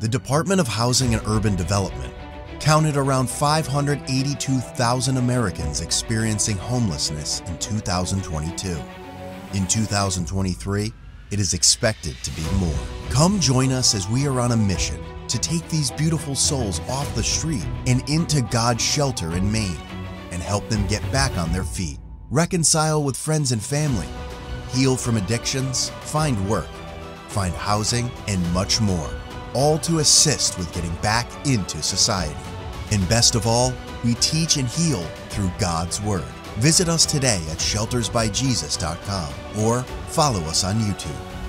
the Department of Housing and Urban Development counted around 582,000 Americans experiencing homelessness in 2022. In 2023, it is expected to be more. Come join us as we are on a mission to take these beautiful souls off the street and into God's shelter in Maine and help them get back on their feet, reconcile with friends and family, heal from addictions, find work, find housing, and much more, all to assist with getting back into society. And best of all, we teach and heal through God's Word. Visit us today at sheltersbyjesus.com or follow us on YouTube.